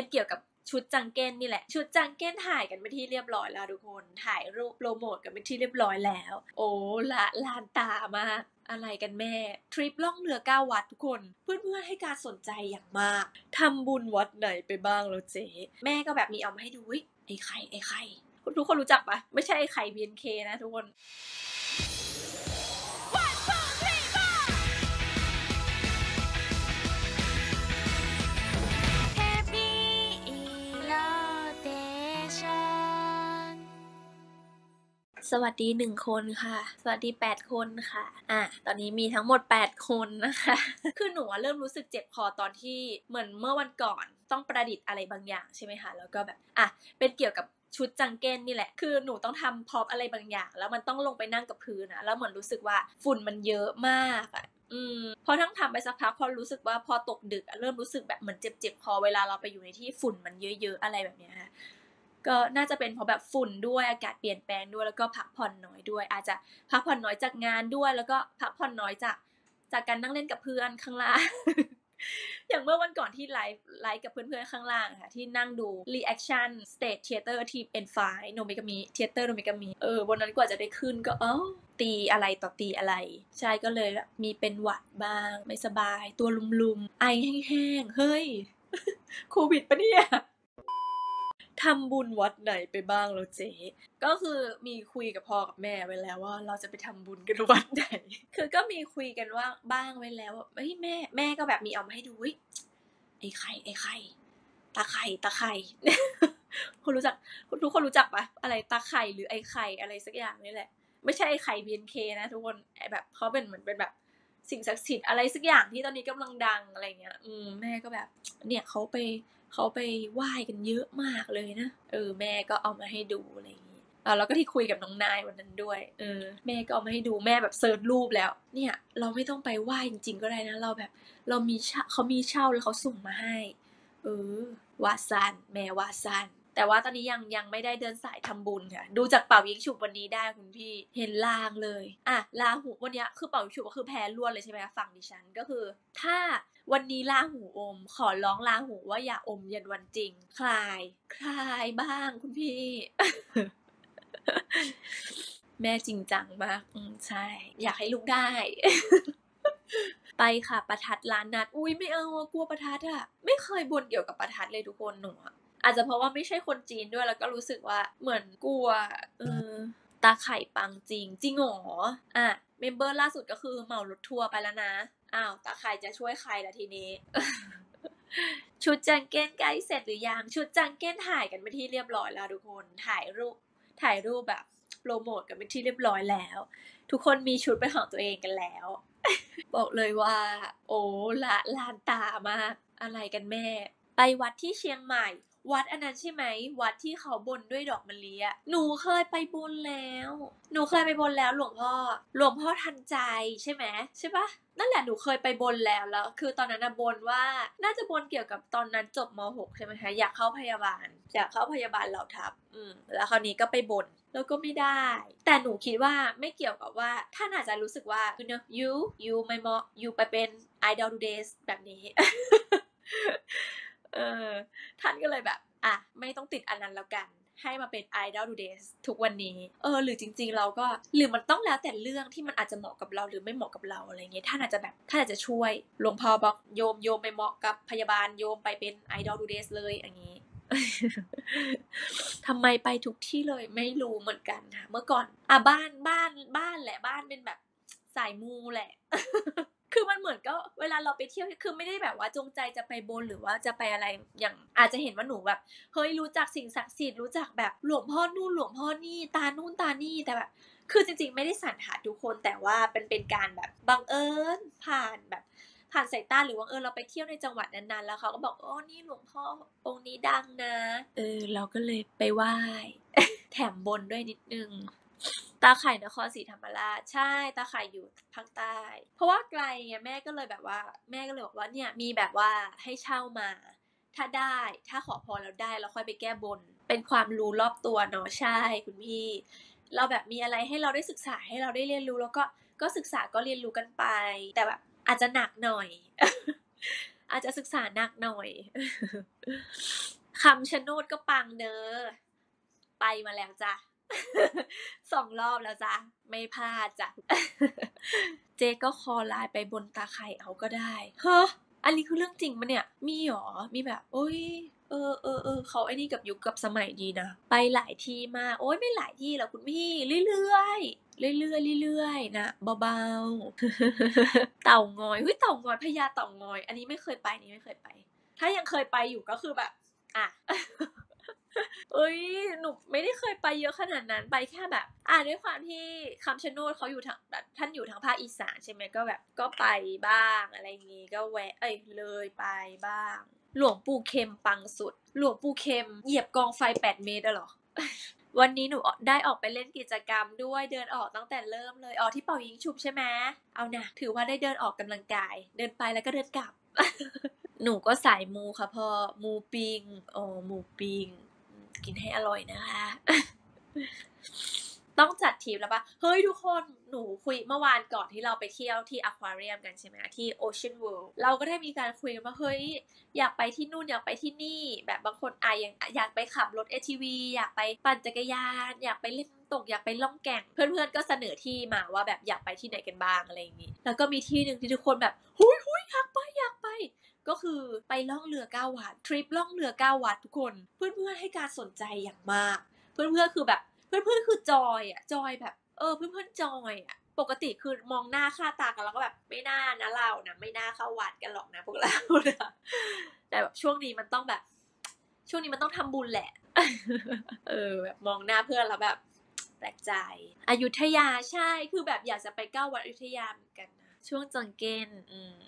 เป็นเกี่ยวกับชุดจังเก้นนี่แหละชุดจังเก้นถ่ายกันไปที่เรียบร้อยแล้วทุกคนถ่ายรูปโปรโมทกันไปที่เรียบร้อยแล้ว โอ้ละลานตามากอะไรกันแม่ ทริปล่องเรือเก้าวัดทุกคน เพื่อนๆให้การสนใจอย่างมากทำบุญวัดไหนไปบ้างแล้วเจ๊แม่ก็แบบมีเอามาให้ดูไอ้ไข่ไอ้ไข่ทุกคนรู้จักปะไม่ใช่ไอ้ไข่ BNK นะทุกคน สวัสดีหนึ่งคนค่ะ สวัสดีแปดคนค่ะ อะ ตอนนี้มีทั้งหมดแปดคนนะคะ คือหนูเริ่มรู้สึกเจ็บคอตอนที่เหมือนเมื่อวันก่อนต้องประดิษฐ์อะไรบางอย่างใช่ไหมคะ แล้วก็แบบ อะ เป็นเกี่ยวกับชุดจังเก้นนี่แหละ คือหนูต้องทำพร็อพอะไรบางอย่าง แล้วมันต้องลงไปนั่งกับพื้นอะแล้วเหมือนรู้สึกว่าฝุ่นมันเยอะมากอะอืมพอทั้งทำไปสักพักพอรู้สึกว่าพอตกดึกเริ่มรู้สึกแบบเหมือนเจ็บๆคอเวลาเราไปอยู่ในที่ฝุ่นมันเยอะๆอะไรแบบเนี้ย ก็น่าจะเป็นเพราะแบบฝุ่นด้วยอากาศเปลี่ยนแปลงด้วยแล้วก็พักผ่อนน้อยด้วย อาจจะพักผ่อนน้อยจากงานด้วย แล้วก็พักผ่อนน้อยจากจากการนั่งเล่นกับเพื่อนข้างล่างอย่างเมื่อวันก่อนที่ live live กับเพื่อนๆข้างล่างค่ะ ที่นั่งดู reaction stage theater ทีม N5 โนเมกามิ theater โนเมกามิเออวันนั้นกว่าจะได้ขึ้นก็เอ้าตีอะไรต่อตีอะไร ใช่ก็เลยมีเป็นหวัดบ้าง ไม่สบาย ตัวลุมๆ ไอแห้งๆ เฮ้ย โควิดปะเนี่ย ทำบุญวัดไหนไปบ้างแล้วเจ๊ก็คือมีคุยกับพ่อกับแม่ไว้แล้วว่า เราจะไปทำบุญกันวัดไหน คือก็มีคุยกันว่าบ้างไว้แล้วว่าเฮ้ยแม่แม่ก็แบบมีเอามาให้ดูไอ้ไข่ไอ้ไข่ตาไข่ตาไข่คุณรู้จักทุกคนรู้จักปะอะไรตาไข่หรือไอ้ไข่อะไรสักอย่างนี่แหละ ไม่ใช่ไอ้ไข่ BNK นะ ทุกคนแบบเขาเป็นเหมือนเป็นแบบสิ่งศักดิ์สิทธิ์อะไรสักอย่างที่ตอนนี้กำลังดังอะไรเงี้ย อืมแม่ก็แบบ เนี่ยเขาไป เขาไปไหว้กันเยอะมากเลยนะ เออ แม่ก็เอามาให้ดูอะไรอย่างงี้อ่าแล้วก็ที่คุยกับน้องนายวันนั้นด้วย เออ แม่ก็เอามาให้ดูแม่แบบเซิร์ชรูปแล้ว เนี่ย เราไม่ต้องไปไหว้จริง ๆ ก็ได้นะ เราแบบ เรามีเช่าเขามีเช่าแล้วเขาส่งมาให้ เออวาซันแม่วาซัน แต่ว่าตอนนี้ยังยังไม่ได้เดินสายทำบุญค่ะ ดูจากเป่ายิงฉุบวันนี้ได้คุณพี่เห็นลางเลย อะลาหูวันนี้คือเป่ายิงฉุบก็คือแพ้รวดเลยใช่ไหมฝั่งดิฉันก็คือ ถ้าวันนี้ลาหูอม ขอร้องลาหูว่าอย่าอมเย็นวันจริง คลาย คลายบ้างคุณพี่ แม่จริงจังมากอืมใช่ อยากให้ลูกได้ไปค่ะประทัดร้านนัด อุ้ยไม่เอากลัวประทัดอะไม่เคยบ่นเกี่ยวกับประทัดเลยทุกคนหนู อาจจะเพราะว่าไม่ใช่คนจีนด้วยแล้วก็รู้สึกว่าเหมือนกลัวเออตาไข่ปังจริง จริงหรออะ member ล่าสุดก็คือเหมารถทัวร์ไปแล้วนะอ้าวตาไข่จะช่วยใครล่ะทีนี้ ชุดจังเก้นใกล้เสร็จหรือยังชุดจังเก้นถ่ายกันไปที่เรียบร้อยแล้วทุกคนถ่ายรูปถ่ายรูปแบบโปรโมทกันไปที่เรียบร้อยแล้ว ทุกคนมีชุดเป็นของตัวเองกันแล้ว บอกเลยว่า โอ้ละลานตามากอะไรกันแม่ ไปวัดที่เชียงใหม่ วัดอันนั้นใช่ไหมวัดที่เขาบนด้วยดอกมะลิอะหนูเคยไปบนแล้ว หนูเคยไปบนแล้วหลวงพ่อหลวงพ่อทันใจใช่ไหมใช่ปะนั่นแหละหนูเคยไปบนแล้วแล้ว คือตอนนั้นนะบนว่าน่าจะบนเกี่ยวกับตอนนั้นจบม .6 ใช่ไหมคะอยากเข้าพยาบาล อยากเข้าพยาบาลเหล่าทัพอืมแล้วคราวนี้ก็ไปบนแล้วก็ไม่ได้ แต่หนูคิดว่าไม่เกี่ยวกับว่าท่านอาจจะรู้สึกว่า you know you you ไม่เหมาะ you ไปเป็น idol days แบบนี้ เออ ท่านก็เลยแบบ อะ ไม่ต้องติดอันนั้นแล้วกัน ให้มาเป็น Idol do Days ทุกวันนี้ เออ หรือจริง ๆ เราก็ หรือมันต้องแล้วแต่เรื่องที่มันอาจจะเหมาะกับเราหรือไม่เหมาะกับเราอะไรเงี้ย ท่านอาจจะแบบ ท่านอาจจะช่วย หลวงพ่อบอกโยมโยมไปเหมาะกับพยาบาลโยมไปเป็น Idol do Days เลยอย่างนี้ทำไมไปทุกที่เลยไม่รู้เหมือนกันค่ะ เมื่อก่อน อะบ้านบ้านบ้านแหละบ้านเป็นแบบสายมูแหละ คือมันเหมือนก็เวลาเราไปเที่ยวคือไม่ได้แบบว่าจงใจจะไปบนหรือว่าจะไปอะไรอย่างอาจจะเห็นว่าหนูแบบเฮ้ยรู้จักสิ่งศักดิ์สิทธิ์รู้จักแบบหลวงพ่อนู่นหลวงพ่อนี่ตานู่นตานี่แต่แบบคือจริงๆ ไม่ได้สันหาทุกคนแต่ว่าเป็นเป็นการแบบบังเอิญผ่านแบบผ่านสายตาหรือว่าเออเราไปเที่ยวในจังหวัดนั้นๆ แล้วเขาก็บอกอ๋อนี่หลวงพ่อองค์นี้ดังนะ เออ เราก็เลยไปไหว้แถมบนด้วยนิดนึง ตาไข่นครศรีธรรมราชใช่ตาไข่อยู่ภาคใต้ เพราะว่าไกลไงแม่ก็เลยแบบว่า แม่ก็เลยบอกว่าเนี่ยมีแบบว่าให้เช่ามา ถ้าได้ถ้าขอพรแล้วได้เราค่อยไปแก้บน เป็นความรู้รอบตัวเนาะใช่คุณพี่ เราแบบมีอะไรให้เราได้ศึกษาให้เราได้เรียนรู้แล้วก็ก็ศึกษาก็เรียนรู้กันไป แต่แบบอาจจะหนักหน่อย อาจจะศึกษาหนักหน่อยคำชะโนดก็ปังเด้อไปมาแล้วจ้ะ สองรอบแล้วจ้ะ ไม่พลาดจ้ะ เจก็คอลน์ไปบนตาไข่เอาก็ได้ เฮ้อ อันนี้คือเรื่องจริงปะเนี่ย มีหรอ มีแบบ โอ้ยเออเออเออเขาไอ้นี่กับยุคกับสมัยดีนะ ไปหลายที่มากโอ้ยไม่หลายที่หรอกคุณพี่ เรื่อยๆเรื่อยๆเรื่อยๆนะเบาๆ เต่างอยเฮ้ยเต่างอยพญาเต่างอย อันนี้ไม่เคยไปนี่ไม่เคยไป ถ้ายังเคยไปอยู่ก็คือแบบ อะ เอ้ยหนูไม่ได้เคยไปเยอะขนาดนั้นไปแค่แบบ อ่าด้วยความที่คำชะโนดเขาอยู่ทางแบบท่านอยู่ทางภาคอีสานใช่ไหมก็แบบก็ไปบ้างอะไรอย่างงี้ก็แวะเอ้ยเลยไปบ้าง หลวงปู่เข็มปังสุด หลวงปู่เข็มเหยียบกองไฟแปดเมตรหรอวันนี้หนูได้ออกไปเล่นกิจกรรมด้วยเดินออกตั้งแต่เริ่มเลยอ๋อที่เป่ายิงฉุบใช่ไหมเอานะถือว่าได้เดินออกกำลังกาย เดินไปแล้วก็เดินกลับ หนูก็สายมูค่ะพ่อมูปิงอ๋อมูปิง กินให้อร่อยนะคะ ต้องจัดทริปแล้วปะเฮ้ยทุกคนหนูคุยเมื่อวานก่อนที่เราไปเที่ยวที่อควาเรียมกันใช่ไหมที่ Ocean World เราก็ได้มีการคุยกันว่าเฮ้ยอยากไปที่นู่นอยากไปที่นี่ แบบบางคนอะยังอยากไปขับรถ ATV อยากไปปั่นจักรยาน อยากไปเล่นตกอยากไปล่องแก่ง เพื่อนๆก็เสนอที่มาว่าแบบอยากไปที่ไหนกันบ้างอะไรอย่างนี้แล้วก็มีที่หนึ่งที่ทุกคนแบบหุยหุยอยากไปอยาก ก็คือไปล่องเรือ9วัดทริปล่องเรือ9วัดทุกคน เพื่อนๆให้การสนใจอย่างมาก เพื่อนๆคือแบบ เพื่อนๆคือจอยอะจอยแบบเออเพื่อนๆจอยอะปกติคือมองหน้าค่าตากันแล้วก็แบบไม่น่านะเรานะไม่น่าเข้าวัดกันหรอกนะพวกเรานะแต่แบบช่วงนี้มันต้องแบบ ช่วงนี้มันต้องทำบุญแหละ เออแบบมองหน้าเพื่อนแล้วแบบแปลกใจ อยุธยาใช่คือแบบอยากจะไปเก้าวัดอยุธยาเหมือนกัน ช่วงจังเกนอืม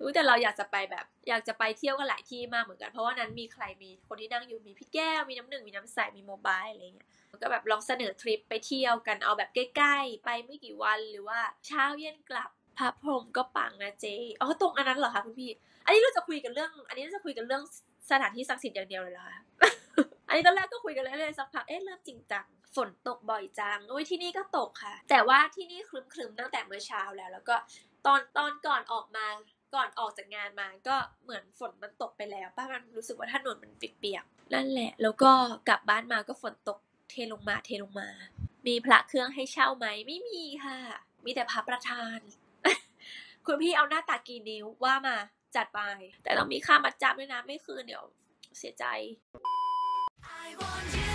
รู้แต่เราอยากจะไปแบบ อยากจะไปเที่ยวกันหลายที่มากเหมือนกัน เพราะว่านั้นมีใครมีคนที่นั่งอยู่มีพี่แก้วมีน้ำหนึ่งมีน้ำใสมีโมบายอะไรเงี้ยมันก็แบบลองเสนอทริปไปเที่ยวกันเอาแบบใกล้ๆ ไปไม่กี่วันหรือว่าเช้าเย็นกลับพระพรหมก็ปังนะเจอ๋อตรงอันนั้นเหรอคะคุณพี่ อันนี้เราจะคุยกันเรื่อง อันนี้เราจะคุยกันเรื่องสถานที่ศักดิ์สิทธิ์อย่างเดียวเลยเหรอคะอันนี้ตอนแรกก็คุยกันเรื่อยๆสักพักเอ๊ะเริ่มจริงจัง ฝนตกบ่อยจังโอ้ยที่นี่ก็ตกค่ะ แต่ว่าที่นี่ครึมๆตั้งแต่เมื่อเช้าแล้ว แล้วก็ตอนตอนก่อนออกมาก่อนออกจากงานมาก็เหมือนฝนมันตกไปแล้วป้ามันรู้สึกว่าถนนมันเปียกๆนั่นแหละ แล้วก็กลับบ้านมาก็ฝนตกเทลงมาเทลงมา มีพระเครื่องให้เช่าไหมไม่มีค่ะ มีแต่พระประธาน คุณพี่เอาหน้าตากี่นิ้วว่ามาจัดไป แต่ต้องมีค่ามัดจำด้วยนะไม่คืนเดี๋ยวเสียใจ I want you,